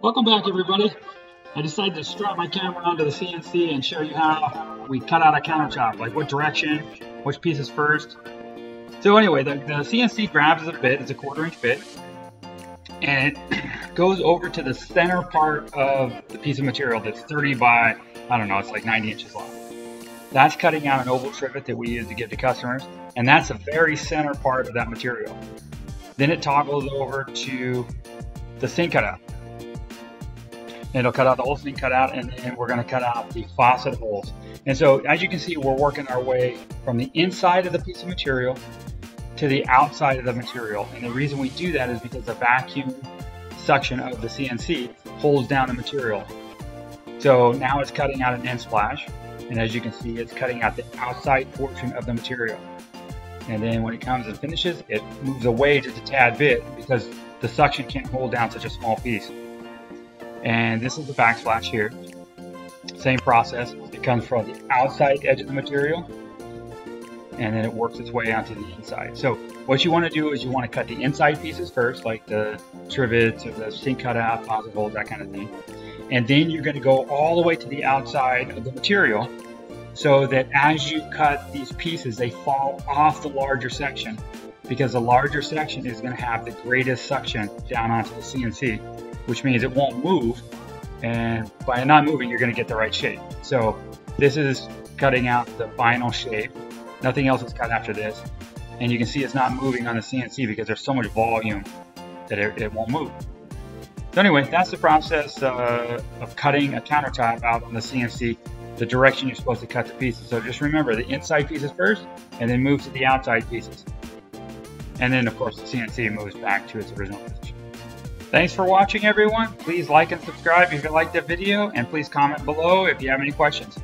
Welcome back everybody. I decided to strap my camera onto the CNC and show you how we cut out a countertop, like what direction, which pieces first. So anyway, the, the CNC grabs a bit, it's a quarter inch bit, and it goes over to the center part of the piece of material that's 30 by, I don't know, it's like 90 inches long. That's cutting out an oval trivet that we use to give to customers, and that's the very center part of that material. Then it toggles over to the sink cutout it'll cut out the whole thing cut out and then we're going to cut out the faucet holes. And so as you can see, we're working our way from the inside of the piece of material to the outside of the material. And the reason we do that is because the vacuum suction of the CNC holds down the material. So now it's cutting out an end splash. And as you can see, it's cutting out the outside portion of the material. And then when it comes and finishes, it moves away just a tad bit because the suction can't hold down such a small piece. And this is the backsplash here. Same process. It comes from the outside edge of the material and then it works its way onto the inside. So what you want to do is you want to cut the inside pieces first, like the trivets or the sink cutout, faucet holes, that kind of thing. And then you're going to go all the way to the outside of the material so that as you cut these pieces, they fall off the larger section because the larger section is going to have the greatest suction down onto the CNC which means it won't move. And by not moving, you're going to get the right shape. So this is cutting out the final shape. Nothing else is cut after this. And you can see it's not moving on the CNC because there's so much volume that it, it won't move. So anyway, that's the process uh, of cutting a countertop out on the CNC, the direction you're supposed to cut the pieces. So just remember the inside pieces first and then move to the outside pieces. And then of course the CNC moves back to its original position. Thanks for watching everyone. Please like and subscribe if you liked the video and please comment below if you have any questions.